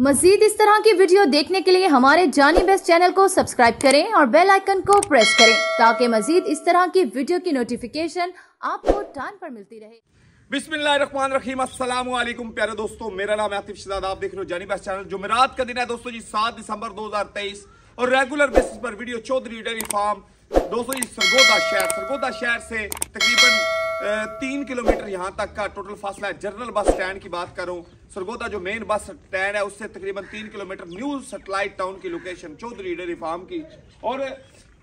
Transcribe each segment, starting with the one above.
मजीद इस तरह की वीडियो देखने के लिए हमारे जानी बेस्ट चैनल को सब्सक्राइब करें और बेल आइकन को प्रेस करें ताकि मजीद इस तरह की वीडियो की नोटिफिकेशन आपको टाइम पर मिलती रहे। बिस्मिल्लाहिर्रहमानिर्रहीम। अस्सलाम वालेकुम प्यारे दोस्तों, मेरा नाम आतिफ शहजाद आप देख रहे हो जानी बेस्ट चैनल। जुमेरात का दिन है दोस्तों जी 7 दिसंबर 2023 और रेगुलर बेसिस पर वीडियो चौधरी डेयरी फार्म। दोस्तों जी, सरगोदा शहर सरगोदा शहर से तकरीबन तीन किलोमीटर यहाँ तक का टोटल फासला है जनरल बस स्टैंड की बात करूँ, सरगोदा जो मेन बस स्टैंड है, उससे तकरीबन तीन किलोमीटर न्यू सेटेलाइट टाउन की लोकेशन चौधरी डेयरी फार्म की। और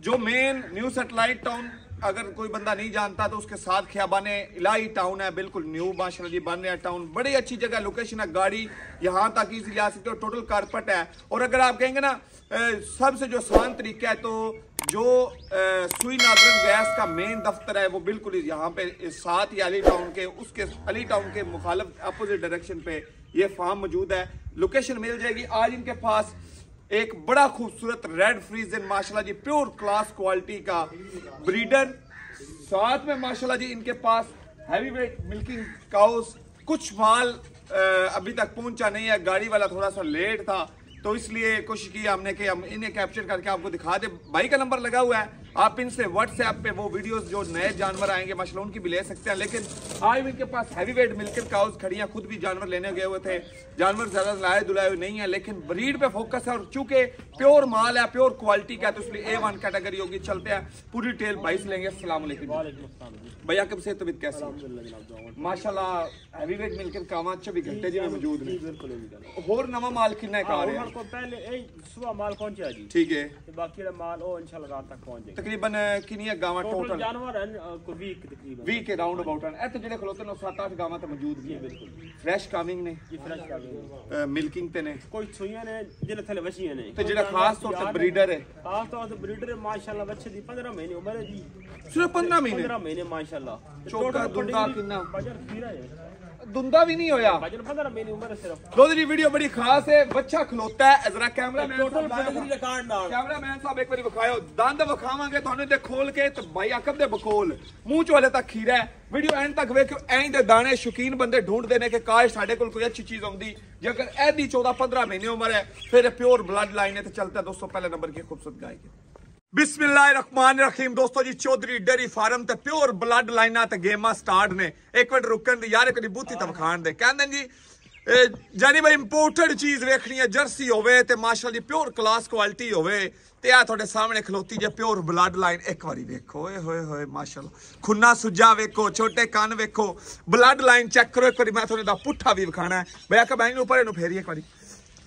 जो मेन न्यू सेटेलाइट टाउन अगर कोई बंदा नहीं जानता तो उसके साथ खियाबाने इलाही टाउन है, बिल्कुल न्यू माशाल्लाह जी, बन रहा टाउन बड़ी अच्छी जगह लोकेशन है, गाड़ी यहाँ तक इजीली आ सकते हो टोटल कारपेट है। और अगर आप कहेंगे ना सबसे जो आसान तरीका है तो जो सुई नादरन गैस का मेन दफ्तर है, वो बिल्कुल यहाँ पे साथ ही अली टाउन के, उसके, अली टाउन के मुखालफ अपोजिट डायरेक्शन पे ये फार्म मौजूद है। लोकेशन मिल जाएगी आज इनके पास एक बड़ा खूबसूरत रेड फ्रीजन माशाल्लाह जी प्योर क्लास क्वालिटी का ब्रीडर साथ में माशाल्लाह जी, इनके पास हैवी वेट मिल्किंग काउस कुछ माल अभी तक पहुँचा नहीं है, गाड़ी वाला थोड़ा सा लेट था। तो इसलिए कोशिश की हमने कि हम इन्हें कैप्चर करके आपको दिखा दे। भाई का नंबर लगा हुआ है। आप इनसे व्हाट्सएप पे वो वीडियोस जो नए जानवर आएँगे माशा उनकी भी ले सकते हैं। लेकिन आज इनके पास हैवी वेट मिलकर काउस खड़ियाँ खुद भी जानवर लेने गए हुए थे। जानवर ज़्यादा लाए दुलाए हुए नहीं है लेकिन ब्रीड पे फोकस है और चूँकि प्योर माल है प्योर क्वालिटी का तो इसलिए ए वन कैटेगरी होगी चलते हैं। पूरी टेल भाई से लेंगे। असला भैया कब से तबीयत कैसे माशाला हैवी वेट मिलकर काम अच्छे भी घंटे जी मौजूद है। और नवा माल किन्ना है? ਰਿਹਾ ਉਹਨਾਂ ਕੋਲ ਪਹਿਲੇ ਇਹ ਸੁਬਾ ਮਾਲ ਪਹੁੰਚਿਆ ਜੀ ਠੀਕ ਹੈ ਤੇ ਬਾਕੀ ਦਾ ਮਾਲ ਉਹ ਇਨਸ਼ਾਅੱਲਾ ਰਾਤ ਤੱਕ ਪਹੁੰਚ ਜਾਏਗਾ ਤਕਰੀਬਨ ਕਿੰਨੀਆਂ ਗਾਵਾਂ ਟੋਟਲ ਟੋਟਲ ਜਾਨਵਰ ਹਨ ਅ, ਕੋਈ 20 ਕੁ ਤਕਰੀਬਨ 20 ਕੇ ਰਾਉਂਡ ਅਬਾਊਟ ਹਨ ਇੱਥੇ ਜਿਹੜੇ ਖਲੋਤੇ ਨੇ 7-8 ਗਾਵਾਂ ਤੇ ਮੌਜੂਦ ਨੇ ਬਿਲਕੁਲ ਫਰੈਸ਼ ਕਾਮਿੰਗ ਨੇ ਜੀ ਫਰੈਸ਼ ਕਰ ਦਿੰਦੇ ਮਿਲਕਿੰਗ ਤੇ ਨੇ ਕੋਈ ਸੂਈਆਂ ਨੇ ਜਿਹੜੇ ਥੱਲੇ ਵਛੀਆਂ ਨੇ ਤੇ ਜਿਹੜਾ ਖਾਸ ਤੌਰ ਤੇ ਬਰੀਡਰ ਹੈ ਖਾਸ ਤੌਰ ਤੇ ਬਰੀਡਰ ਮਾਸ਼ਾਅੱਲਾ ਬੱਚੇ ਦੀ 15 ਮਹੀਨੇ ਉਮਰ ਹੈ ਜੀ ਸਿਰਫ 15 ਮਹੀਨੇ 15 ਮਹੀਨੇ ਮਾਸ਼ਾਅੱਲਾ ਤੇ ਚੋਕਾ, total ਦੁੰਦਾ ਪੱਟੀ ਕਿੰਨਾ? ਦੁੰਦਾ ਵੀ ਨਹੀਂ ਹੋਇਆ। ਵਜਨ 15 ਮਹੀਨੇ ਉਮਰ ਹੈ ਸਿਰਫ। ਲੋ ਜੀ ਵੀਡੀਓ ਬੜੀ ਖਾਸ ਹੈ ਬੱਚਾ ਖਲੋਤਾ ਹੈ। ਜ਼ਰਾ ਕੈਮਰਾਮੈਨ ਟੋਟਲ ਦੀ ਰਿਕਾਰਡ ਨਾਲ ਕੈਮਰਾਮੈਨ ਸਾਹਿਬ ਇੱਕ ਵਾਰੀ ਵਿਖਾਇਓ। ਦੰਦ ਵਿਖਾਵਾਂਗੇ ਤੁਹਾਨੂੰ ਤੇ ਖੋਲ ਕੇ ਤੇ ਬਾਈ ਆਕਬ ਦੇ ਬਕੋਲ। ਮੂੰਹ ਚ ਹਲੇ ਤੱਕ ਖੀਰਾ ਹੈ। ਵੀਡੀਓ ਐਂਡ ਤੱਕ ਵੇਖਿਓ। ਐਂ ਦੇ ਦਾਣੇ ਸ਼ੌਕੀਨ ਬੰਦੇ ਢੂੰਡਦੇ ਨੇ ਕਿ ਕਾਸ਼ ਸਾਡੇ ਕੋਲ ਕੋਈ ਅੱਛੀ ਚੀਜ਼ ਆਉਂਦੀ। ਜੇ ਅਗਰ ਇਹਦੀ 14 15 ਮਹੀਨੇ ਉਮਰ ਹੈ ਫਿਰ ਇਹ ਪਿਓਰ ਬਲੱਡ ਲਾਈਨ ਹੈ ਤੇ ਚਲਤਾ ਦੋਸਤੋ ਪਹਿਲੇ ਨੰਬਰ ਕੀ ਖੂਬਸੂਰਤ की ਬਿਸਮਿਲ੍ਲਾਹਿਰਰਹਿਮਾਨਿਰਰਹੀਮ ਦੋਸਤੋ ਜੀ, ਚੌਧਰੀ ਡੇਰੀ ਫਾਰਮ ਤੇ ਪਿਓਰ ਬਲੱਡ ਲਾਈਨਾਂ ਤੇ ਗੇਮਾਂ ਸਟਾਰਟ ਨੇ। ਇੱਕ ਮਿੰਟ ਰੁਕਣ ਦੀ ਯਾਰ, ਇੱਕ ਬੂਤੀ ਤਾਂ ਦੇ। ਕਹਿੰਦੇ ਨੇ ਜੀ, ਇਹ ਜਾਨੀ ਬਈ ਇੰਪੋਰਟਡ ਚੀਜ਼ ਵੇਖਣੀ ਹੈ, ਜਰਸੀ ਹੋਵੇ ਤੇ ਮਾਸ਼ਾਅੱਲਾ ਦੀ ਪਿਓਰ ਕਲਾਸ ਕੁਆਲਿਟੀ ਹੋਵੇ ਤੇ ਆ ਤੁਹਾਡੇ ਸਾਹਮਣੇ ਖਲੋਤੀ ਜੇ ਪਿਓਰ ਬਲੱਡ ਲਾਈਨ। ਇੱਕ ਵਾਰੀ ਵੇਖੋ, ਓਏ ਹੋਏ ਹੋਏ, ਮਾਸ਼ਾਅੱਲਾ। ਖੁੰਨਾ ਸੁੱਜਾ ਵੇਖੋ, ਛੋਟੇ ਕੰਨ ਵੇਖੋ, ਬਲੱਡ ਲਾਈਨ ਚੈੱਕ ਕਰੋ, ਇੱਕ ਵਾਰੀ ਮੈਂ ਤੁਹਾਨੂੰ ਦਾ ਪੁੱਠਾ ਵੀ ਵਿਖਾਣਾ ਹੈ। ਬਈ ਆਕਾ ਬੈਂਗ ਨੂੰ ਉੱਪਰ ਇਹਨੂੰ ਫੇਰੀ ਇੱਕ ਵਾਰੀ।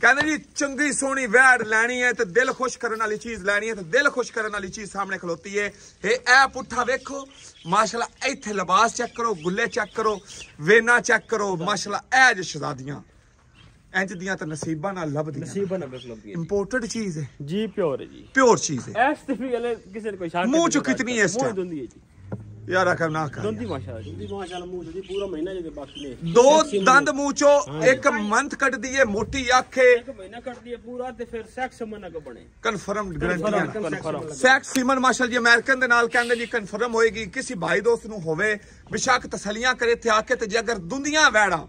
ਕਹਿੰਦੇ ਜੀ ਚੰਗੀ ਸੋਹਣੀ ਵੈੜ ਲੈਣੀ ਹੈ ਤੇ ਦਿਲ ਖੁਸ਼ ਕਰਨ ਵਾਲੀ ਚੀਜ਼ ਲੈਣੀ ਹੈ ਤੇ ਦਿਲ ਖੁਸ਼ ਕਰਨ ਵਾਲੀ ਚੀਜ਼ ਸਾਹਮਣੇ ਖਲੋਤੀ ਹੈ। ਇਹ ਐ ਪੁੱਠਾ ਵੇਖੋ ਮਾਸ਼ਾਅੱਲਾ ਇੱਥੇ ਲਿਬਾਸ ਚੈੱਕ ਕਰੋ ਗੁੱਲੇ ਚੈੱਕ ਕਰੋ ਵੇਨਾ ਚੈੱਕ ਕਰੋ ਮਾਸ਼ਾਅੱਲਾ ਐ ਜੇ ਸ਼ਹਜ਼ਾਦੀਆਂ। ਇੰਜ ਦੀਆਂ ਤਾਂ ਨਸੀਬਾਂ ਨਾਲ ਲੱਭਦੀਆਂ। ਨਸੀਬ ਨਾ ਬਿਲਕੁਲ ਦੀ ਇੰਪੋਰਟਡ ਚੀਜ਼ ਹੈ। ਜੀ ਪਿਓਰ ਹੈ ਜੀ। ਪਿਓਰ ਚੀਜ਼ ਹੈ। ਐਸ ਤੇ ਵੀ ਕਿਸੇ ਨੇ ਕੋਈ ਸ਼ੱਕ ਮੂੰਹ ਚੋਂ ਕਿਤਨੀ ਹੈ ਇਸ ਮੂੰਹ? ਦੁੰਦੀ ਹੈ ਜੀ। ਯਾਰ ਆਖਾ ਨਾ ਕਰ ਦੁੰਦੀ ਮਾਸ਼ਾਅੱਲਾ ਜੀ ਮਾਸ਼ਾਅੱਲਾ ਮੂੰਹ ਦੀ ਪੂਰਾ ਮਹੀਨਾ ਜਿਹਦੇ ਬਾਕੀ ਨੇ ਦੋ ਦੰਦ ਮੂੰਹ ਚੋਂ ਇੱਕ ਮੰਥ ਕੱਢਦੀ ਹੈ ਮੋਟੀ ਅੱਖ ਇੱਕ ਮਹੀਨਾ ਕੱਟਦੀ ਹੈ ਪੂਰਾ ਤੇ ਫਿਰ ਸੈਕਸ ਮਨਾ ਕੋ ਬਣੇ। ਕਨਫਰਮ ਗਰੰਟੀਆਂ ਕਨਫਰਮ ਸੈਕਸ ਸੀਮਨ ਮਾਸ਼ਾਅੱਲ ਜੀ ਅਮਰੀਕਨ ਦੇ ਨਾਲ ਕਹਿੰਦੇ ਜੀ ਕਨਫਰਮ ਹੋਏਗੀ ਕਿਸੇ ਭਾਈ ਦੋਸਤ ਨੂੰ ਹੋਵੇ ਬਿਸ਼ੱਕ ਤਸਲੀਆਂ ਕਰੇ ਤੇ ਜੇ ਅਗਰ ਦੁੰਦੀਆਂ ਵੈੜਾਂ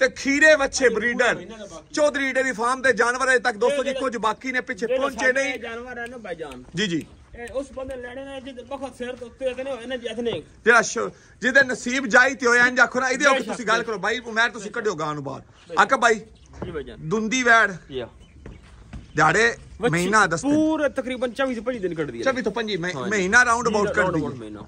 ਤੇ ਖੀਰੇ ਵੱਛੇ ਬਰੀਡਰ ਚੌਧਰੀ ਡੇਰੀ ਫਾਰਮ ਦੇ ਜਾਨਵਰ ਅਜੇ ਤੱਕ ਦੋਸਤੋ ਜੀ ਕੁਝ ਬਾਕੀ ਨੇ ਪਿੱਛੇ ਪਹੁੰਚੇ ਨਹੀਂ। ਜਾਨਵਰ ਹੈ ਨਾ ਭਾਈਜਾਨ ਜੀ ਜੀ। ਉਸ ਬੰਦੇ ਲੈਣੇ ਨੇ ਜਿਹਦੇ ਬਹੁਤ ਸਿਰ ਦੇ ਉੱਤੇ ਇਤਨੇ ਹੋਏ ਨੇ। ਜਿਤਨੇ ਜਿਹੜਾ ਜਿਹਦੇ ਨਸੀਬ ਜਾਈ ਤੇ ਹੋਇਆ ਇੰਜ ਆਖੋ ਨਾ ਇਹਦੇ ਉੱਤੇ ਤੁਸੀਂ ਗੱਲ ਕਰੋ। ਬਾਈ ਉਮਰ ਤੁਸੀਂ ਕੱਢਿਓ ਗਾਂ ਨੂੰ ਬਾਹਰ। ਆਕਾ ਬਾਈ ਜੀ ਭਾਈਜਾਨ ਦੁੰਦੀ ਵੈੜ। ਜੀ ਦਿਹਾੜੇ ਮਹੀਨਾ ਦਸਤੇ ਪੂਰੇ ਤਕਰੀਬਨ 24 ਤੋਂ 25 ਦਿਨ ਕੱਢਦੀ ਹੈ 24 ਤੋਂ 25 ਮਹੀਨਾ ਰਾਉਂਡ ਅਬਾਊਟ ਕਰਦੀ ਹੈ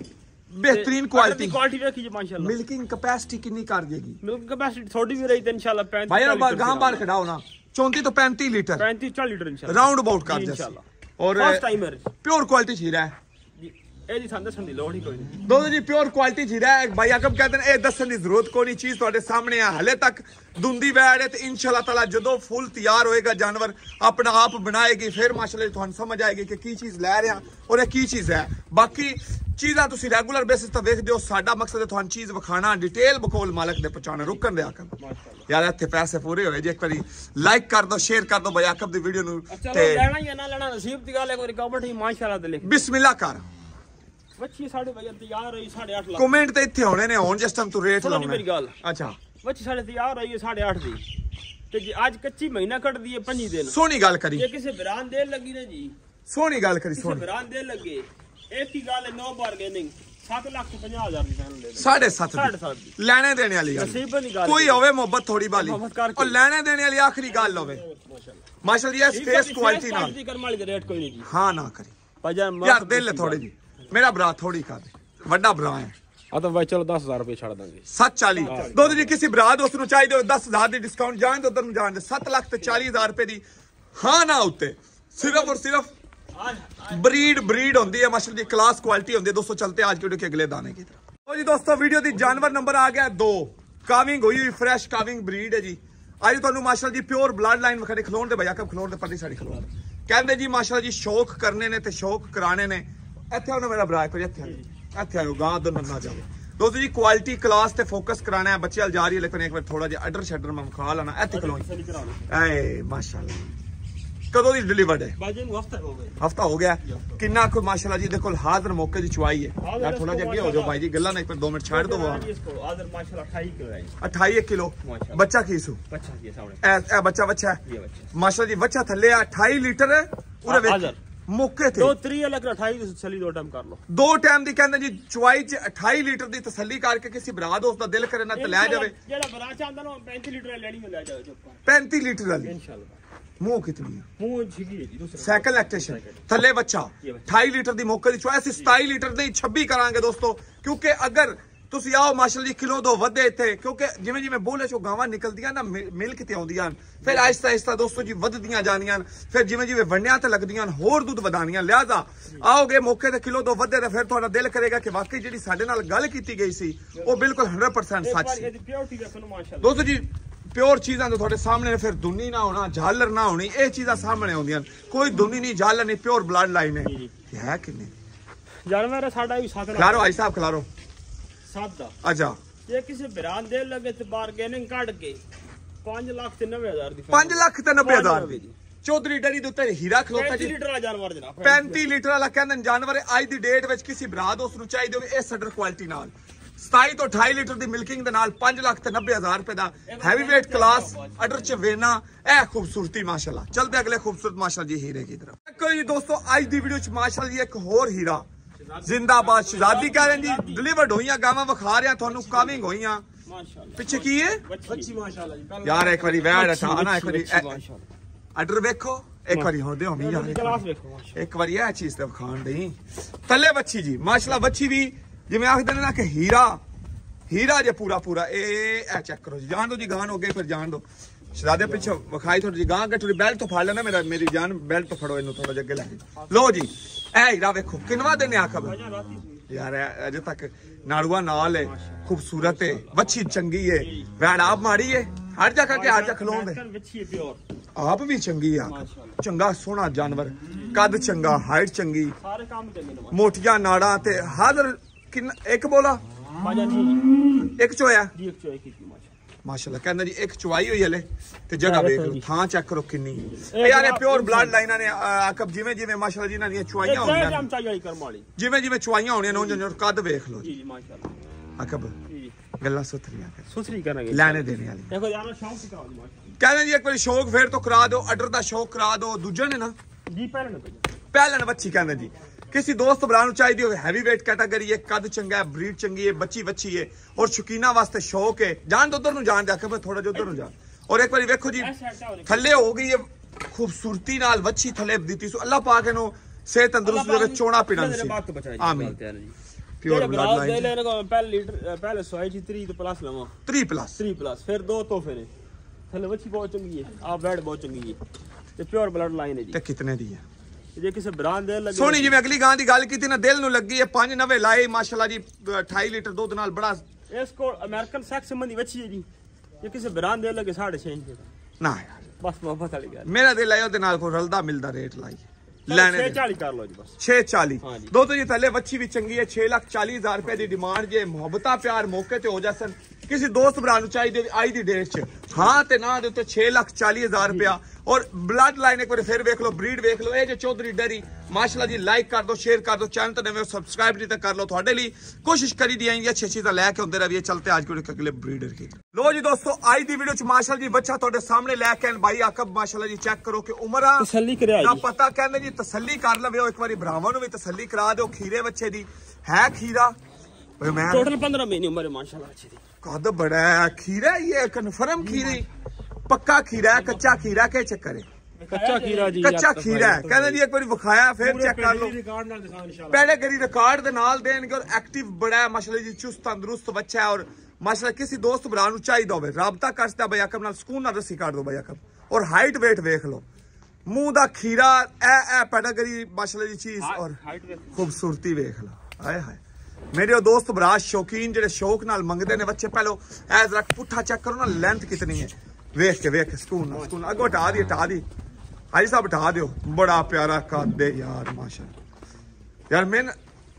ਬਿਹਤਰੀਨ ਕੁਆਲਿਟੀ ਕੁਆਲਿਟੀ ਵੇਖੀ ਜੀ ਮਾਸ਼ਾਅੱਲਾ। ਮਿਲਕਿੰਗ ਕਪੈਸਿਟੀ ਕਿੰਨੀ ਕਰ ਦੇਗੀ? ਮਿਲਕ ਕਪੈਸਿਟੀ ਥੋੜੀ ਵੀ ਰਹੀ ਤੇ ਇਨਸ਼ਾਅੱਲਾ 35 ਭਾਈ ਗਾਂ ਬਾਹਰ ਖੜਾਓ ਨਾ। 34 ਤੋਂ 35 ਲੀਟਰ 35 40 ਲੀਟਰ ਇਨਸ਼ਾਅੱਲਾ। ਰਾਉਂਡ ਅਬਾਊਟ ਕਰ ਜੀ, ਜੈਸੇ। ਇਨਸ਼ਾਅੱਲਾ। ਔਰ ਫਸਟ ਟਾਈਮਰ ਪਿਓਰ ਕੁਆਲਿਟੀ ਹੀਰਾ ਹੈ। ਜੀ ਇਹ ਜੀ ਸਾਨੂੰ ਦੱਸਣ ਦੀ ਲੋੜ ਹੀ ਕੋਈ ਨਹੀਂ। ਦੋਸਤੋ ਜੀ ਪਿਓਰ ਕੁਆਲਿਟੀ ਹੀਰਾ ਹੈ। ਭਾਈ ਆਕਬ ਕਹਿੰਦੇ ਨੇ ਇਹ ਦੱਸਣ ਦੀ ਜ਼ਰੂਰਤ ਕੋਈ ਨਹੀਂ। ਚੀਜ਼ ਤੁਹਾਡੇ ਸਾਹਮਣੇ ਆ ਹਲੇ ਤੱਕ ਦੁੰਦੀ ਵੈੜ ਹੈ ਤੇ ਇਨਸ਼ਾਅੱਲਾ ਤਾਲਾ ਜਦੋਂ ਫੁੱਲ ਤਿਆਰ ਹੋਏਗਾ ਜਾਨਵਰ ਆਪਣਾ ਆਪ ਬਣਾਏਗੀ ਫਿਰ ਮਾਸ਼ਾਅੱਲਾ ਤੁਹਾਨੂੰ ਸਮਝ ਆਏਗੀ ਕਿ ਕੀ ਚੀਜ਼ ਲੈ ਰਿਹਾ ਔਰ ਇਹ ਕੀ ਚੀਜ਼ ਹੈ। ਬਾਕੀ ਚੀਜ਼ਾਂ ਤੁਸੀਂ ਰੈਗੂਲਰ ਬੇਸਿਸ ਤੇ ਵੇਖਦੇ ਹੋ ਸਾਡਾ ਮਕਸਦ ਹੈ ਤੁਹਾਨੂੰ ਚੀਜ਼ ਵਿਖਾਣਾ ਡਿਟੇਲ ਬਕੋਲ ਮਾਲਕ ਦੇ ਪਹੁੰਚਾਉਣਾ ਰੁਕਣ ਦਿਆ ਕਰ ਯਾਰ ਇੱਥੇ ਪੈਸੇ ਪੂਰੇ ਹੋਏ ਜੇ ਇੱਕ ਵਾਰੀ ਲਾਈਕ ਕਰ ਦਿਓ ਸ਼ੇਅਰ ਕਰ ਦਿਓ ਆਕਬ ਦੀ ਵੀਡੀਓ ਨੂੰ ਤੇ ਲੈਣਾ ਹੀ ਹੈ ਨਾ ਲੈਣਾ ਨਸੀਬ ਦੀ ਗੱਲ ਹੈ ਕੋਈ ਕਮੈਂਟ ਹੀ ਮਾਸ਼ਾਅੱਲਾ ਤੇ ਲਿਖ। ਬਿਸਮਿਲ੍ਲਾ ਕਰ। ਬੱਚੀ ਸਾਡੇ ਵਜਨ ਤਿਆਰ ਹੋਈ 8.5 ਲੱਖ। ਕਮੈਂਟ ਤੇ ਇੱਥੇ ਹੋਣੇ ਨੇ ਹੁਣ ਜਿਸ ਟਾਈਮ ਤੂੰ ਰੇਟ ਜੀ ਲਾਉਣਾ। ਮੇਰੀ ਗੱਲ। ਅੱਛਾ। ਬੱਚੀ ਸਾਡੇ ਤਿਆਰ ਹੋਈ 8.5 ਦੀ। ਤੇ ਜੀ ਅੱਜ ਕੱਚੀ ਮਹੀਨਾ ਕੱਢਦੀ ਹੈ 5 ਦਿਨ। ਸੋਹਣੀ ਗੱਲ ਕਰੀ। ਇਹ ਕਿਸੇ ਬਰਾਨ ਦੇ ਲੱਗੀ ਨਾ ਜੀ ਸੋਹਣੀ ਗੱਲ ਕਰੀ ਸੋਹਣੀ। ਬਰਾਨ ਦੇ ਲੱਗੇ ਇੱਕ ਹੀ ਗੱਲ ਹੈ ਨੋ ਬਾਰਗੇਨਿੰਗ 7 ਲੱਖ 50 ਹਜ਼ਾਰ ਦੀ ਫਾਈਨਲ ਦੇ ਦੇ ਸਾਢੇ ਸੱਤ ਸਾਢੇ ਸੱਤ ਦੀ। ਦੀ ਲੈਣੇ ਦੇਣੇ ਵਾਲੀ ਗੱਲ। ਨਸੀਬ ਦੀ ਗੱਲ ਕੋਈ ਹੋਵੇ ਮੁਹੱਬਤ ਥੋੜੀ ਬਾਲੀ। ਉਹ ਲੈਣੇ ਦੇਣੇ ਵਾਲੀ ਆਖਰੀ ਗੱਲ ਹੋਵੇ। ਮਾਸ਼ਾਅੱਲਾ। ਮਾਸ਼ਾਅੱਲਾ ਇਹ ਸਪੇਸ ਕੁਆਲਿਟੀ ਨਾਲ। ਦੀ ਕਰਮ ਵਾਲੀ ਦੇ ਰੇਟ ਕੋਈ ਨਹੀਂ ਜੀ। ਹਾਂ ਨਾ ਕਰੀ। ਭਾਜਾ ਯਾਰ ਦਿਲ ਥੋੜੇ ਜੀ। ਮੇਰਾ ਭਰਾ ਥੋੜੀ ਕਰ ਦੇ। ਵੱਡਾ ਭਰਾ ਹੈ। ਆ ਤਾਂ ਬਾਈ ਚਲੋ 10000 ਰੁਪਏ ਛੱਡ ਦਾਂਗੇ। 740 ਦੁੱਧ ਜੀ ਕਿਸੇ ਭਰਾ ਦੋਸਤ ਨੂੰ ਚਾਹੀਦੇ ਹੋ 10000 ਦੀ ਡਿਸਕਾਊਂਟ ਜਾਣ ਤੇ ਉਧਰ ਨੂੰ ਜਾਣ ਦੇ। 7 ਲੱਖ ਤੇ 40000 ਰੁਪਏ ਦੀ ਹਾਂ ਨਾ ਉੱਤੇ। ਸਿਰਫ ਔਰ ਸਿਰਫ ब्रीड ब्रीड होती है माशाल्लाह की क्लास क्वालिटी होती है दोस्तों चलते हैं आज के वीडियो के अगले दाने की तरफ तो जी दोस्तों वीडियो दी जानवर नंबर आ गया दो ਕਾਵਿੰਗ ਹੋਈ ਹੋਈ ਫਰੈਸ਼ ਕਾਵਿੰਗ ਬਰੀਡ ਹੈ ਜੀ ਅੱਜ ਤੁਹਾਨੂੰ ਮਾਸ਼ਾਅੱਲਾ ਜੀ ਪਿਓਰ ਬਲੱਡ ਲਾਈਨ ਵਿਖਾੜੇ ਖਲੋਣ ਦੇ ਭਈਆ ਕਬ ਖਲੋਣ ਦੇ ਪਰਲੀ ਸਾਡੀ ਖਲੋਣ ਦੇ। ਕਹਿੰਦੇ ਜੀ ਮਾਸ਼ਾਅੱਲਾ ਜੀ ਸ਼ੌਕ ਕਰਨੇ ਨੇ ਤੇ ਸ਼ੌਕ ਕਰਾਣੇ ਨੇ ਇੱਥੇ ਆਉਣਾ ਮੇਰਾ ਭਰਾ ਕੋਈ ਇੱਥੇ ਆਓ ਇੱਥੇ ਆਓ ਗਾਂ ਤੋਂ ਨਾ ਜਾਵੇ ਦੋਸਤੋ ਜੀ ਕੁਆਲਿਟੀ ਕਲਾਸ ਤੇ ਫੋਕਸ ਕਰਾਣਾ ਹੈ ਬੱਚੇ ਹਲ ਜਾ ਰਹੀ ਹੈ ਲੇਕਿਨ ਇੱਕ ਵਾਰ ਥੋੜਾ ਜਿਹਾ ਅਡਰ ਸ਼ੈਡਰ ਮੈਂ ਵਿਖਾ ਲੈਣਾ ਇੱਥੇ ਖਲੋਣ ਐ ਮਾਸ਼ਾਅੱਲਾ ਕਦੋਂ ਦੀ ਡਿਲੀਵਰਡ ਹੈ? ਬਾਜੀ ਨੂੰ ਹਫਤਾ ਹੋ ਗਿਆ। ਹਫਤਾ ਹੋ ਗਿਆ। ਕਿੰਨਾ ਕੋ ਮਾਸ਼ਾਅੱਲਾ ਜੀ ਇਹਦੇ ਕੋਲ ਹਾਜ਼ਰ ਮੌਕੇ ਦੀ ਚੁਆਈ ਹੈ। ਯਾਰ ਥੋੜਾ ਜਿਹਾ ਅੱਗੇ ਹੋ ਜਾਓ ਬਾਈ ਜੀ ਗੱਲਾਂ ਨਾ ਇੱਕ 2 ਮਿੰਟ ਛੱਡ ਦੋ ਹਾਜ਼ਰ ਮਾਸ਼ਾਅੱਲਾ 28 ਕਿਲੋ ਹੈ 28 ਕਿਲੋ। ਬੱਚਾ ਬੱਚਾ ਕੀ ਸਾਹਮਣੇ? ਬੱਚਾ ਮੌਕੇ ਤੇ। ਦੋ 3 ਅਲੱਗ 28 ਦੀ ਤਸੱਲੀ ਦੋ ਟਾਈਮ ਕਰ ਲਓ। ਦੋ ਟਾਈਮ ਦੀ ਕਹਿੰਦੇ ਜੀ ਚੁਆਈ ਚ 28 ਲੀਟਰ ਦੀ ਤਸੱਲੀ ਕਰਕੇ ਕਿਸੇ ਬਰਾ ਦੋਸਤ ਦਾ ਦਿਲ ਕਰੇ ਨਾ ਤੇ ਲੈ ਜਾਵੇ। ਜਿਹੜਾ ਬਰਾ ਚਾਹੁੰਦਾ ਨਾ 35 ਲੀਟਰ ਲੈਣੀ ਲੈ ਜਾਵੇ 35 ਲੀਟਰ ਵਾਲੀ। ਇਨਸ਼ਾਅੱਲਾ। ਮੂੰਹ ਕਿਤਨੀ ਹੈ ਮੂੰਹ ਛਿਗੀ ਹੈ ਜੀ ਦੂਸਰਾ ਸਾਈਕਲ ਲੈਕਟੇਸ਼ਨ ਥੱਲੇ ਬੱਚਾ। 28 ਲੀਟਰ ਦੀ ਮੌਕੇ ਦੀ ਚੁਆਈ ਅਸੀਂ 27 ਲੀਟਰ ਨਹੀਂ 26 ਕਰਾਂਗੇ ਦੋਸਤੋ। ਕਿਉਂਕਿ ਅਗਰ ਤੁਸੀਂ ਆਓ ਮਾਸ਼ਾਅੱਲਾ ਜੀ ਕਿਲੋ ਦੋ ਵਧੇ ਇੱਥੇ ਕਿਉਂਕਿ ਜਿਵੇਂ ਜਿਵੇਂ ਬੋਲੇ ਚੋਂ ਗਾਵਾਂ ਨਿਕਲਦੀਆਂ ਨਾ ਮਿ- ਮਿਲ ਕਿਤੇ ਆਉਂਦੀਆਂ। ਫਿਰ ਆਹਿਸਤਾ ਆਹਿਸਤਾ ਦੋਸਤੋ ਜੀ ਵਧਦੀਆਂ ਹਨ। ਫਿਰ ਜਿਵੇਂ ਜਿਵੇਂ ਵੰਡਿਆਂ ਤੇ ਲੱਗਦੀਆਂ ਹੋਰ ਦੁੱਧ ਵਧਾਣੀਆਂ ਲਿਆਜ਼ਾ ਆਓਗੇ ਮੌਕੇ ਤੇ ਕਿਲੋ ਦੋ ਵਧੇ ਤੇ ਫਿਰ ਤੁਹਾਡਾ ਦਿਲ ਕਰੇਗਾ ਕਿ ਵਾਕਈ ਜਿਹੜੀ ਸਾਡੇ ਨਾਲ ਗੱਲ ਕੀਤੀ ਗਈ ਸੀ ਉਹ ਬਿਲਕੁਲ 100% ਸੱਚ ਸੀ। ਦੋਸਤੋ ਜੀ ਪਿਓਰ ਚੀਜ਼ਾਂ ਤਾਂ ਤੁਹਾਡੇ ਸਾਹਮਣੇ ਨੇ ਫਿਰ ਦੁੰਨੀ ਨਾ ਹੋਣਾ ਝਾਲਰ ਨਾ ਹੋਣੀ ਇਹ ਚੀਜ਼ਾਂ ਸਾਹਮਣੇ ਆਉਂਦੀਆਂ। ਕੋਈ ਦੁੰਨੀ ਨਹੀਂ ਝਾਲਰ ਨਹੀਂ ਪਿਓਰ ਬਲੱਡ ਲਾਈਨ ਹੈ। ਇਹ ਹੈ ਕਿੰਨੇ? ਜਾਨਵਰ ਸਾਡਾ ਵੀ 7 ਖਲਾਰੋ ਆਈ ਸਾਹਿਬ ਖਲਾਰੋ। 7 ਦਾ। ਅੱਛਾ। ਜੇ ਕਿਸੇ ਬਿਰਾਨ ਦੇ ਲੱਗੇ ਤੇ ਬਾਰਗੇਨਿੰਗ ਕੱਢ ਕੇ। 5 ਲੱਖ ਤੇ 90000 ਦੀ 5 ਲੱਖ ਤੇ 90 ਹਜ਼ਾਰ। ਦੀ। ਚੌਧਰੀ ਡਰੀ ਦੇ ਉੱਤੇ ਹੀਰਾ ਖਲੋਤਾ 35 ਜੀ ਲੀਟਰ ਵਾਲਾ ਜਾਨਵਰ ਜਨਾਬ। 35 ਲੀਟਰ ਵਾਲਾ ਕਹਿੰਦੇ ਜਾਨਵਰ। ਅੱਜ ਦੀ ਡੇਟ ਵਿੱਚ ਕਿਸੇ ਭਰਾ ਦੋਸਤ ਨੂੰ ਚਾਹੀਦੇ ਹੋਵੇ ਇਸ ਸਡਰ ਕੁਆਲਿਟੀ ਨਾਲ। 27 ਤੋਂ 28 ਲੀਟਰ ਦੀ ਮਿਲਕਿੰਗ ਦੇ ਨਾਲ 5 ਲੱਖ ਤੇ 90 ਹਜ਼ਾਰ ਰੁਪਏ ਦਾ ਹੈਵੀ weight ਕਲਾਸ ਅਡਰ ਚਵੇਨਾ ਇਹ ਖੂਬਸੂਰਤੀ ਮਾਸ਼ਾਅੱਲਾ। ਚਲਦੇ ਅਗਲੇ ਖੂਬਸੂਰਤ ਮਾਸ਼ਾਅੱਲਾ ਜੀ ਹੀਰੇ ਦੀ ਤਰਫ ਦੇਖੋ ਜੀ ਦੋਸਤੋ ਅੱਜ ਦੀ ਵੀਡੀਓ ਚ ਮਾਸ਼ਾਅੱਲਾ ਜੀ ਇੱਕ ਹੋਰ ਹੀਰਾ। ਜ਼ਿੰਦਾਬਾਦ ਸ਼ਹਜ਼ਾਦੀ ਕਹਿ ਰਹੇ ਜੀ। ਡਿਲੀਵਰਡ ਹੋਈਆਂ ਗਾਵਾਂ ਵਿਖਾ ਰਿਆ ਤੁਹਾਨੂੰ ਕਾਵਿੰਗ ਹੋਈਆਂ। ਪਿੱਛੇ ਕੀ ਹੈ? ਬੱਚੀ ਮਾਸ਼ਾਅੱਲਾ ਯਾਰ ਇੱਕ ਵਾਰੀ ਵੈੜ ਠਾਣਾ ਇੱਕ ਵਾਰੀ। ਅਡਰ ਵੇਖੋ। ਇੱਕ ਵਾਰੀ ਹੁੰਦੇ ਹੋਵੀ ਯਾਰ। ਇੱਕ ਵਾਰੀ ਇਹ ਚੀਜ਼ ਤੇ ਵਿਖਾਣ ਦੇਈ ਥੱਲੇ ਬੱਚੀ ਜੀ। ਮਾਸ਼ਾਅੱਲਾ ਬੱਚੀ ਵੀ ਜਿਵੇਂ ਆਖਦੇ ਨੇ ਨਾ ਕਿ ਹੀਰਾ ਹੀਰਾ ਜੇ ਪੂਰਾ ਪੂਰਾ ਇਹ ਇਹ ਚੈੱਕ ਕਰੋ ਜੀ। ਜਾਣ ਦੋ ਜੀ ਗਾਣ ਹੋ ਗਏ ਫਿਰ ਜਾਣ ਦੋ। ਸ਼ਰਾਦੇ ਪਿੱਛੇ ਵਿਖਾਈ ਜੀ ਗਾਂ ਕੇ ਥੋੜੀ ਬੈਲਟ ਤੋਂ ਫੜ ਲੈਣਾ ਮੇਰਾ ਮੇਰੀ ਜਾਨ ਬੈਲਟ ਤੋਂ ਫੜੋ ਇਹਨੂੰ ਥੋੜਾ ਜਿਹਾ ਅੱਗੇ ਲੈ ਕੇ। ਲੋ ਜੀ ਇਹ ਹੀਰਾ ਵੇਖੋ ਕਿੰਨਵਾ ਦਿਨ ਰਾਤੀ ਸੂਈ। ਯਾਰ ਅਜੇ ਤੱਕ ਨਾੜੂਆ ਨਾਲ ਹੈ ਖੂਬਸੂਰਤ ਹੈ ਬੱਚੀ ਚੰਗੀ ਹੈ ਵੈੜ ਆਪ ਮਾੜੀ ਹੈ ਹਰ ਜਗ੍ਹਾ ਕੇ ਹਰ ਜਗ੍ਹਾ ਖਲੋਣ ਦੇ ਅਮਰੀਕਨ ਬੱਚੀ ਹੈ ਪਿਓਰ ਆਪ ਵੀ ਚੰਗੀ ਆ। ਚੰਗਾ ਸੋਹਣਾ ਜਾਨਵਰ ਕੱਦ ਚੰਗਾ ਹਾਈਟ ਚੰਗੀ ਮੋਟੀਆਂ ਨਾੜਾਂ ਤੇ ਹਾਜ਼ਰ ਕਿੰਨਾ ਇੱਕ ਬੋਲਾ? ਮਾਜਾ ਜੀ। ਇੱਕ ਚੋਇਆ? ਜੀ ਇੱਕ ਚੋਈ ਕੀਤੀ ਮਾਸ਼ਾਅੱਲਾ ਮਾਸ਼ਾਅੱਲਾ ਕਹਿੰਦਾ ਜੀ ਇੱਕ ਚੁਆਈ ਹੋਈ ਹਲੇ ਤੇ ਜਗ੍ਹਾ ਵੇਖ ਲਓ। ਥਾਂ ਚੈੱਕ ਕਰੋ ਕਿੰਨੀ। ਯਾਰ ਇਹ ਪਿਓਰ ਬਲੱਡ ਲਾਈਨਾਂ ਨੇ ਆਕਬ ਜਿਵੇਂ ਜਿਵੇਂ ਮਾਸ਼ਾਅੱਲਾ ਜਿਨ੍ਹਾਂ ਦੀਆਂ ਚਾਹ ਹੋਣੀਆਂ ਜਿਵੇਂ ਜਿਵੇਂ ਚੁਆਈਆਂ ਹੋਣੀਆਂ ਨੇ ਉਹਨਾਂ ਕੱਦ ਵੇਖ ਲਓ ਜੀ। ਜੀ ਮਾਸ਼ਾਅੱਲਾ। ਆਕਬ ਗੱਲਾਂ ਸੁਥਰੀਆਂ ਕਰ। ਸੁਥਰੀ ਕਰਾਂਗੇ। ਲੈਣੇ ਦੇਣੇ ਵਾਲੀ। ਦੇਖੋ ਯਾਰ ਸ਼ੌਂਕ ਸਿਖਾਓ ਜੀ ਮਾਸ਼ਾਅੱਲਾ। ਕਹਿੰਦੇ ਜੀ ਇੱਕ ਵਾਰੀ ਸ਼ੌਕ ਫੇਰ ਤੋਂ ਕਰਾ ਦਿਓ ਆਰਡਰ ਦਾ ਸ਼ੌਕ ਕਰਾ ਦਿਓ ਦੂਜੇ ਨੇ ਨਾ। ਜੀ ਪਹਿਲਾਂ ਨਾ ਭੇਜੋ ਪਹਿਲਣ ਬੱਚੀ ਕਹਿੰਦੇ ਜੀ। ਕਿਸੇ ਦੋਸਤ ਭਰਾ ਨੂੰ ਚਾਹੀਦੀ ਹੋਵੇ ਹੈਵੀ weight ਕੈਟਾਗਰੀ ਹੈ ਕੱਦ ਚੰਗਾ ਹੈ ਬਰੀਡ ਚੰਗੀ ਹੈ ਬੱਚੀ ਬੱਚੀ ਹੈ ਔਰ ਸ਼ੌਕੀਨਾ ਵਾਸਤੇ ਸ਼ੌਕ ਹੈ ਜਾਣ ਉਧਰ ਨੂੰ ਜਾਣ ਦੇ ਆਖੇ ਮੈਂ ਥੋੜਾ ਜਿਹਾ ਉਧਰ ਨੂੰ ਜਾ ਔਰ ਇੱਕ ਵਾਰੀ ਵੇਖੋ ਜੀ ਥੱਲੇ ਹੋ ਗਈ ਹੈ ਖੂਬਸੂਰਤੀ ਨਾਲ ਵੱਛੀ ਥੱਲੇ ਦਿੱਤੀ ਸੋ ਅੱਲਾਹ ਪਾਕ ਇਹਨੂੰ ਸਿਹਤ ਤੰਦਰੁਸਤ ਦੇ ਚੋਣਾ ਪੀਣਾ ਸੀ ਆਮੀਨ ਪਿਓਰ ਬਲੱਡ ਦੇ ਲਾਈਨ ਲੈਣ ਕੋ ਪਹਿਲੇ ਲੀਟਰ ਪਹਿਲੇ ਸੋਈ ਜੀ 3 ਤੇ ਪਲੱਸ ਲਵਾਂ 3 ਪਲੱਸ 3 ਪਲੱਸ ਫਿਰ ਦੋ ਤੋਹਫੇ ਨੇ ਥੱਲੇ ਬੱਚੀ ਬਹੁਤ ਚੰਗੀ ਹੈ ਆ ਬੈਡ ਬਹੁਤ ਚੰਗੀ ਹੈ ਤੇ ਪਿਓਰ ਬਲੱਡ ਲਾਈਨ ਹੈ ਜੀ ਤੇ ਕਿਤਨੇ ਦੀ ਹੈ ਜੇ ਕਿਸੇ ਬ੍ਰਾਂਡ ਦੇ ਲੱਗੇ ਸੋਹਣੀ ਜਿਵੇਂ ਅਗਲੀ ਗਾਂ ਦੀ ਗੱਲ ਕੀਤੀ ਨਾ ਦਿਲ ਨੂੰ ਲੱਗੀ ਹੈ 5 ਨਵੇਂ ਲਾਏ ਮਾਸ਼ਾਅੱਲਾ ਜੀ 28 ਲੀਟਰ ਦੁੱਧ ਨਾਲ ਬੜਾ ਇਸ ਕੋਲ ਅਮਰੀਕਨ ਸੈਕਸ ਸੰਬੰਧੀ ਬੱਚੀ ਹੈ ਜੀ। ਜੇ ਕਿਸੇ ਬ੍ਰਾਂਡ ਦੇ ਲੱਗੇ 6.5 ਇੰਚ ਦਾ। ਨਾ ਯਾਰ। ਬਸ ਮੁਹੱਬਤ ਵਾਲੀ ਗੱਲ। ਮੇਰਾ ਦਿਲ ਆਇਆ ਉਹਦੇ ਨਾਲ ਕੋਈ ਰਲਦਾ ਮਿਲਦਾ ਰੇਟ ਲਾਈ। ਲੈਣੇ ਦੇ। 640 ਕਰ ਲਓ ਜੀ ਬਸ। 640 ਹਾਂ ਜੀ। ਦੋ ਤੋਂ ਜੀ ਥੱਲੇ ਵੱਛੀ ਵੀ ਚੰਗੀ ਹੈ 6 ਲੱਖ 40 ਹਜ਼ਾਰ ਰੁਪਏ ਦੀ ਡਿਮਾਂਡ ਜੇ ਮੁਹੱਬਤਾਂ ਪਿਆਰ ਮੌਕੇ ਤੇ ਹੋ ਜਾਸਨ ਕਿਸੇ ਦੋਸਤ ਭਰਾ ਨੂੰ ਚਾਹੀਦੀ ਅੱਜ ਦੀ ਡੇਟ 'ਚ। ਹਾਂ ਤੇ ਨਾ ਦੇ ਉੱਤੇ 6 ਲੱਖ 40 ਹਜ਼ਾਰ ਰੁਪਇਆ। ਔਰ ਬਲੱਡ ਲਾਈਨ ਇੱਕ ਵਾਰ ਫਿਰ ਵੇਖ ਲਓ ਬਰੀਡ ਵੇਖ ਲਓ। ਇਹ ਜੋ ਚੌਧਰੀ ਡੈਰੀ ਮਾਸ਼ਾਅੱਲਾ ਜੀ ਲਾਈਕ ਕਰ ਦਿਓ ਸ਼ੇਅਰ ਕਰ ਦਿਓ ਚੈਨਲ ਤੇ ਨਵੇਂ ਸਬਸਕ੍ਰਾਈਬ ਨਹੀਂ ਤਾਂ ਕਰ ਲਓ ਤੁਹਾਡੇ ਲਈ। ਕੋਸ਼ਿਸ਼ ਕਰੀ ਦੀ ਆਏਗੀ ਅੱਛੀ ਚੀਜ਼ਾਂ ਲੈ ਕੇ ਹੁੰਦੇ ਰਹੀਏ ਚਲਤੇ ਅੱਜ ਕੋਲ ਅਗਲੇ ਬਰੀਡਰ ਕੀ ਲੋ ਜੀ ਦੋਸਤੋ ਅੱਜ ਦੀ ਵੀਡੀਓ ਚ ਮਾਸ਼ਾਅੱਲਾ ਜੀ ਬੱਚਾ ਤੁਹਾਡੇ ਸਾਹਮਣੇ ਲੈ ਕੇ ਆਣ ਭਾਈ ਆਕਬ ਮਾਸ਼ਾਅੱਲਾ ਜੀ ਚੈੱਕ ਕਰੋ ਕਿ ਉਮਰਾਂ ਤਸੱਲੀ ਕਰਿਆ ਜੀ। ਪਤਾ ਕਹਿੰਦੇ ਜੀ ਤਸੱਲੀ ਕਰ ਲਵੇ ਇੱਕ ਵਾਰੀ ਭਰਾਵਾਂ ਨੂੰ ਵੀ ਤਸੱਲੀ ਕਰਾ ਦਿਓ ਖੀਰੇ ਬੱਚੇ ਦੀ। ਹੈ ਖੀਰਾ? ਮੈਂ ਟੋਟਲ 15 ਮਹੀਨੇ ਉਮਰ ਹੈ ਮਾਸ਼ਾਅੱਲਾ ਅੱਛੀ ਦੀ। ਕਦ ਬੜਾ ਹੈ ਖੀਰਾ ਇਹ ਕਨਫਰਮ ਖੀਰੀ। ਪੱਕਾ ਖੀਰਾ ਹੈ ਕੱਚਾ ਖੀਰਾ ਕੇ ਚੱਕਰ ਹੈ? ਕੱਚਾ ਖੀਰਾ ਜੀ ਕੱਚਾ ਖੀਰਾ ਹੈ। ਕਹਿੰਦੇ ਜੀ ਇੱਕ ਵਾਰੀ ਵਿਖਾਇਆ ਫਿਰ ਚੈੱਕ ਕਰ ਲਓ। ਪਹਿਲੇ ਕਰੀ ਰਿਕਾਰਡ ਦੇ ਨਾਲ ਦੇਣਗੇ ਔਰ ਐਕਟਿਵ ਬੜਾ ਹੈ। ਮਾਸ਼ਾਅੱਲਾ ਜੀ ਚੁਸਤ ਤੰਦਰੁਸਤ ਬੱਚਾ ਹੈ ਔਰ ਮਾਸ਼ਾਅੱਲਾ ਕਿਸੇ ਦੋਸਤ ਭਰਾ ਨੂੰ ਚਾਹੀਦਾ ਹੋਵੇ। ਰਾਬਤਾ ਕਰ ਸਕਦਾ ਬਈ ਅਕਮ ਨਾਲ ਸਕੂਨ ਨਾਲ ਰੱਸੀ ਕੱਢ ਦੋ ਬਈ ਅਕਮ ਔਰ ਹਾਈਟ weight ਵੇਖ ਲਓ। ਮੂੰਹ ਦਾ ਖੀਰਾ ਐ ਐ ਪੈਡਾਗਰੀ ਮਾਸ਼ਾਅੱਲਾ ਜੀ ਚੀਜ਼ ਔਰ ਖੂਬਸੂਰਤੀ ਵੇਖ ਲਓ। ਹਾਏ ਹਾਏ। ਮੇਰੇ ਉਹ ਦੋਸਤ ਭਰਾ ਸ਼ੌਕੀਨ ਜਿਹੜੇ ਸ਼ੌਕ ਨਾਲ ਮੰਗਦੇ ਨੇ ਬੱਚੇ ਪਹਿਲੋ ਐ ਜ਼ਰਾ ਪੁੱਠਾ ਚੈੱਕ ਕਰੋ ਨਾ ਲੈਂਥ ਕਿਤਨੀ ਹੈ ਵੇਖ ਕੇ ਵੇਖ ਕੇ, ਸਕੂਨ ਨਾਲ ਸਕੂਨ ਨਾਲ। ਅੱਗੋਂ ਹਟਾ ਦੀ ਹਟਾ ਦੀ ਹਾਜੀ ਸਾਹਿਬ ਹਟਾ ਦਿਓ ਬੜਾ ਪਿਆਰਾ ਕੱਦ ਹੈ ਯਾਰ ਮਾਸ਼ਾਅੱਲਾ ਯਾਰ ਮੈਂ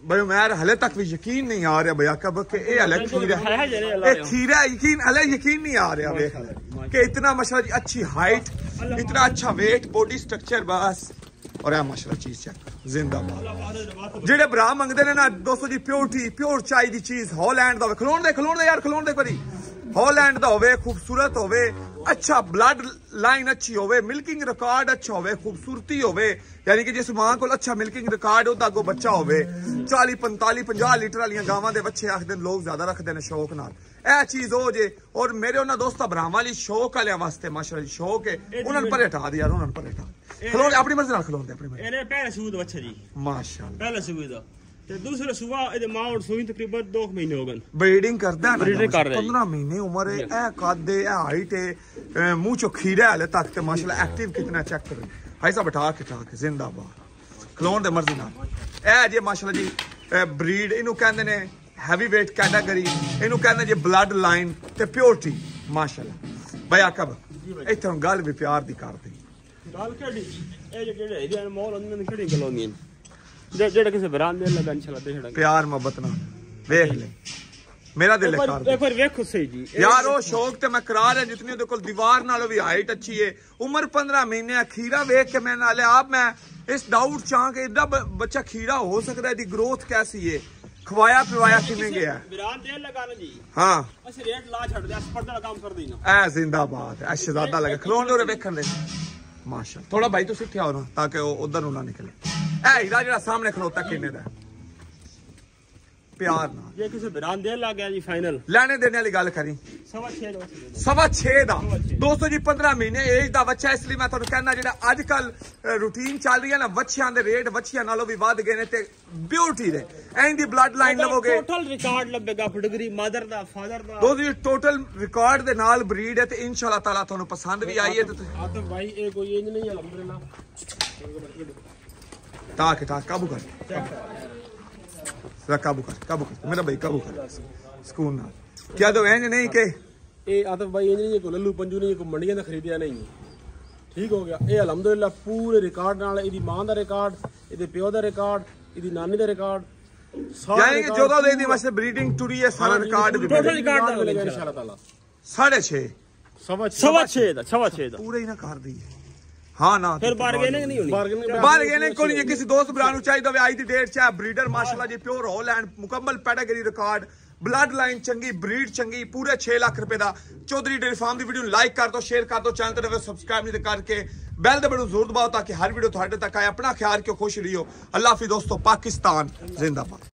ਬਈ ਮੈਂ ਹਲੇ ਤੱਕ ਵੀ ਯਕੀਨ ਨਹੀਂ ਆ ਰਿਹਾ ਬਿਆ ਕਬ ਕਿ ਇਹ ਹਲੇ ਖੀਰਾ ਹੈ ਜਿਹੜੇ ਅੱਲਾਹ ਇਹ ਖੀਰਾ ਯਕੀਨ ਹਲੇ ਯਕੀਨ ਨਹੀਂ ਆ ਰਿਹਾ ਵੇਖ ਕਿ इतना माशाल्लाह जी अच्छी हाइट इतना अच्छा वेट बॉडी स्ट्रक्चर बस ਔਰ ਇਹ ਮਾਸ਼ਾਅੱਲਾ ਚੀਜ਼ ਚੈੱਕ ਜ਼ਿੰਦਾਬਾਦ। ਜਿਹੜੇ ਭਰਾ ਮੰਗਦੇ ਨੇ ਨਾ, ਦੋਸਤੋ ਜੀ ਪਿਓਰਟੀ ਪਿਓਰ ਚਾਈ ਦੀ ਚੀਜ਼ ਹਾਲੈਂਡ ਦਾ ਹੋਵੇ, ਖਲੋਣ ਦੇ ਖਲੋਣ ਦੇ ਯਾਰ, ਖਲੋਣ ਦੇ ਪਰੀ ਹਾਲੈਂਡ ਦਾ ਹੋਵੇ, ਖੂਬਸੂਰਤ ਹੋਵੇ ਅੱਛਾ ਬਲੱਡ ਲਾਈਨ ਅੱਛੀ ਹੋਵੇ ਮਿਲਕਿੰਗ ਰਿਕਾਰਡ ਅੱਛਾ ਹੋਵੇ ਖੂਬਸੂਰਤੀ ਹੋਵੇ ਯਾਨੀ ਕਿ ਜਿਸ ਮਾਂ ਕੋਲ ਅੱਛਾ ਮਿਲਕਿੰਗ ਰਿਕਾਰਡ ਉਹਦਾ ਅੱਗੋਂ ਬੱਚਾ ਹੋਵੇ 40 45 50 ਲੀਟਰ ਵਾਲੀਆਂ ਗਾਵਾਂ ਦੇ ਬੱਚੇ ਆਖਦੇ ਨੇ ਲੋਕ ਜ਼ਿਆਦਾ ਰੱਖਦੇ ਨੇ ਸ਼ੌਕ ਨਾਲ ਇਹ ਚੀਜ਼ ਹੋ ਜੇ ਔਰ ਮੇਰੇ ਉਹਨਾਂ ਦੋਸਤਾਂ ਭਰਾਵਾਂ ਲਈ ਸ਼ੌਕ ਵਾਲਿਆਂ ਵਾਸਤੇ ਮਾਸ਼ਾਅੱਲਾ ਜੀ ਸ਼ੌਕ ਹੈ ਉਹਨਾਂ ਨੂੰ ਪਰੇ ਹਟਾ ਦੇ ਯਾਰ ਉਹਨਾਂ ਨੂੰ ਪਰੇ ਹਟਾ ਖਲੋਣ ਆਪਣੀ ਮਰਜ਼ੀ ਨਾਲ ਖਲੋਣ ਦੇ ਆਪਣੀ ਮਰਜ਼ੀ ਇਹਨੇ ਪਹਿਲੇ ਤੇ ਦੂਸਰੇ ਸੂਆ ਇਹਦੇ ਮਾਂ ਔਰ ਸੂਈ ਤਕਰੀਬਨ 2 ਮਹੀਨੇ ਹੋ ਗਏ ਬਰੀਡਿੰਗ ਕਰਦਾ ਨਾ Breeding ਕਰ ਰਿਹਾ ਜੀ। 15 ਮਹੀਨੇ ਉਮਰ ਹੈ ਇਹ ਕੱਦ ਹੈ ਇਹ ਹਾਈਟ ਹੈ ਮੂੰਹ ਚੋਂ ਖੀਰਾ ਹਲੇ ਤੱਕ ਤੇ ਮਾਸ਼ਾਅੱਲਾ ਐਕਟਿਵ ਕਿਤਨਾ ਚੈੱਕ ਕਰੋ। ਹਾਈ ਸਾਹਿਬ ਬਿਠਾ ਕੇ ਠਾਕ ਜ਼ਿੰਦਾਬਾਦ। ਖਲੋਣ ਦੇ ਮਰਜ਼ੀ ਨਾਲ। ਇਹ ਜੇ ਮਾਸ਼ਾਅੱਲਾ ਜੀ ਬਰੀਡ ਇਹਨੂੰ ਕਹਿੰਦੇ ਨੇ ਹੈਵੀ weight ਕੈਟਾਗਰੀ ਇਹਨੂੰ ਕਹਿੰਦੇ ਜੀ ਬਲੱਡ ਲਾਈਨ ਤੇ ਪਿਓਰਟੀ ਮਾਸ਼ਾਅੱਲਾ। ਬਈ ਆਕਬ ਇੱਥੇ ਗੱਲ ਵੀ ਪਿਆਰ ਦੀ ਕਰਦੇ। ਗੱਲ ਕਿਹੜੀ? ਇਹ ਜਿਹੜੇ ਇਹਦੇ ਮੌਲ ਨੇ ਕਿਹੜੀ ਗੱਲ ਹੁੰਦੀ ਜਿਹੜਾ ਕਿਸੇ ਬਰਾਨ ਦੇ ਲੱਗਾ ਇਨਸ਼ਾਅੱਲਾ ਦੇ ਛੜਾਂਗੇ ਪਿਆਰ ਮੁਹੱਬਤ ਨਾਲ ਵੇਖ ਲੈ ਮੇਰਾ ਦਿਲ ਇੱਕ ਕਰ ਵਾਰ ਇੱਕ ਵਾਰ ਵੇਖੋ ਸਹੀ ਜੀ ਇਹ- ਯਾਰ ਉਹ ਸ਼ੌਕ ਤੇ ਮੈਂ ਕਰਾ ਰਿਹਾ ਜਿਤਨੀ ਉਹਦੇ ਕੋਲ ਦੀਵਾਰ ਨਾਲੋਂ ਵੀ ਹਾਈਟ ਅੱਛੀ ਏ ਉਮਰ 15 ਮਹੀਨੇ ਆ ਖੀਰਾ ਵੇਖ ਕੇ ਮੈਂ ਨਾਲੇ ਆਪ ਮੈਂ ਇਸ ਡਾਊਟ ਚਾਂ ਕਿ ਇਦਾਂ ਬੱਚਾ ਖੀਰਾ ਹੋ ਸਕਦਾ ਇਹਦੀ ਗਰੋਥ ਕੈਸੀ ਏ ਖਵਾਇਆ ਪਿਵਾਇਆ ਕਿਵੇਂ ਗਿਆ ਬਰਾਨ ਦੇ ਲਗਾ ਨਾ ਜੀ ਹਾਂ ਅਸੀਂ ਰੇਟ ਲਾ ਛੱਡਦੇ ਆ ਸਪਰਦਾ ਦਾ ਕੰਮ ਕਰਦੇ ਹੀ ਨਾ ਐ ਜ਼ਿੰਦਾਬਾਦ ਐ ਸ਼ਹਜ਼ਾਦਾ ਲੱਗਾ ਖਲੋਣ ਦੇ ਉਰੇ ਵੇਖਣ ਦੇ ਮਾਸ਼ਾ ਥੋੜਾ ਭਾਈ ਤੁਸੀਂ ਇੱਥੇ ਆਓ ਨਾ ਤਾਂ ਕਿ ਉਹ ਉਧਰ ਨੂੰ ਨਾ ਨਿਕਲੇ ਐ ਹੀਰਾ ਜਿਹੜਾ ਸਾਹਮਣੇ ਖਲੋਤਾ ਕਿੰਨੇ ਦਾ? ਪਿਆਰ ਨਾਲ। ਜੇ ਕਿਸੇ ਬਰਾਨ ਦੇ ਲੱਗ ਗਿਆ ਜੀ ਫਾਈਨਲ ਲੈਣੇ ਦੇਣੇ ਵਾਲੀ ਗੱਲ ਕਰੀ। ਸਵਾ 6 ਦਾ। ਸਵਾ 6 ਦਾ। ਦੋਸਤੋ ਜੀ 15 ਮਹੀਨੇ ਏਜ ਦਾ ਬੱਚਾ ਇਸ ਲਈ ਮੈਂ ਤੁਹਾਨੂੰ ਕਹਿਣਾ ਜਿਹੜਾ ਅੱਜ ਕੱਲ ਰੂਟੀਨ ਚੱਲ ਰਹੀ ਹੈ ਨਾ ਬੱਚਿਆਂ ਦੇ ਰੇਟ ਬੱਚਿਆਂ ਨਾਲੋਂ ਵੀ ਵੱਧ ਗਏ ਨੇ ਤੇ ਬਿਊਟੀ ਦੇ। ਐਂ ਦੀ ਬਲੱਡ ਲਾਈਨ ਲਵੋਗੇ। ਟੋਟਲ ਰਿਕਾਰਡ ਲੱਭੇਗਾ ਫਟਗਰੀ ਮਦਰ ਦਾ ਫਾਦਰ ਦਾ। ਦੋਸਤੋ ਜੀ ਟੋਟਲ ਰਿਕਾਰਡ ਦੇ ਨਾਲ ਬਰੀਡ ਹੈ ਤੇ ਇਨਸ਼ਾਅੱਲਾ ਤਾਲਾ ਤੁਹਾਨੂੰ ਪਸੰਦ ਵੀ ਆਈ ਹੈ ਤੇ ਆਤਮ ਭਾਈ ਇਹ ਕੋਈ ਇੰਜ ਨਹੀਂ ਅਲਹਮਦੁਲਿਲਾ ਤਾਕ ਤਾਕ ਕਾਬੂ ਕਰ ਜ਼ਰਾ ਕਾਬੂ ਕਰ ਕਾਬੂ ਕਰ ਮੇਰਾ ਭਾਈ ਕਾਬੂ ਕਰ ਸਕੂਨ ਨਾਲ ਕਿਆ ਦੋ ਐਂ ਨਹੀਂ ਕਿ ਇਹ ਆਤਮ ਭਾਈ ਇੰਜ ਨਹੀਂ ਕੋ ਲੱਲੂ ਪੰਜੂ ਨਹੀਂ ਕੋ ਮੰਡੀਆਂ ਦਾ ਖਰੀਦਿਆ ਨਹੀਂ ਠੀਕ ਹੋ ਗਿਆ ਇਹ ਅਲਹਮਦੁਲਿਲਾ ਪੂਰੇ ਰਿਕਾਰਡ ਨਾਲ ਇਹਦੀ ਮਾਂ ਦਾ ਰਿਕਾਰਡ ਇਹਦੇ ਪਿਓ ਦਾ ਰਿਕਾਰਡ ਇਹਦੀ ਨਾਨੀ ਦਾ ਰਿਕਾਰਡ ਯਾਨੀ ਕਿ ਜਦੋਂ ਦੇ ਦੀ ਮਸੇ ਬਰੀਡਿੰਗ ਟੁਰੀ ਹੈ ਸਾਰਾ ਰਿਕਾਰਡ ਵੀ ਟੋਟਲ। ਰਿਕਾਰਡ ਦਾ ਮਿਲੇਗਾ ਇਨਸ਼ਾਅੱਲਾ ਤਾਲਾ ਸਾਢੇ 6 ਸਵਾ 6 ਦਾ ਸਵਾ 6 ਦਾ ਪੂਰੇ ਹੀ ਨਾ ਕਰਦੀ ਹੈ ਹਾਂ ਨਾ ਫਿਰ ਬਾਰਗੇਨਿੰਗ ਨਹੀਂ ਹੋਣੀ ਬਾਰਗੇਨਿੰਗ ਕੋਈ ਨਹੀਂ ਕਿਸੇ ਦੋਸਤ ਭਰਾ ਨੂੰ ਚਾਹੀਦਾ ਹੋਵੇ ਅੱਜ ਦੀ ਡੇਟ 'ਚ ਬਰੀਡਰ ਮਾਸ਼ਾਅੱਲਾ ਜੀ ਪਿਓਰ ਹੋਲੈਂਡ ਮੁਕੰਮਲ ਪੈਡਾਗਰੀ ਰਿਕਾਰਡ ਬਲੱਡ ਲਾਈਨ ਚੰਗੀ ਬਰੀਡ ਚੰਗੀ ਪੂਰੇ 6 ਲੱਖ ਰੁਪਏ ਦਾ ਚੌਧਰੀ ਡੇਰੀ ਫਾਰਮ ਦੀ ਵੀਡੀਓ ਨੂੰ ਲਾਈਕ ਕਰ ਦਿਓ ਸ਼ੇਅਰ ਕਰ ਦਿਓ ਚੈਨਲ ਤੇ ਨਵੇਂ ਸਬਸਕ੍ਰਾਈਬ ਨਹੀਂ ਤੇ ਕਰਕੇ ਬੈਲ ਦੇ ਬਟਨ ਜ਼ਰੂਰ ਦਬਾਓ ਤਾਂ ਕਿ ਹਰ ਵੀਡੀਓ ਤੁਹਾਡੇ ਤੱਕ ਆਏ ਆਪਣਾ ਖਿਆਲ ਰੱਖਿਓ ਖੁਸ਼ ਰਹੀਓ ਅੱਲਾਹ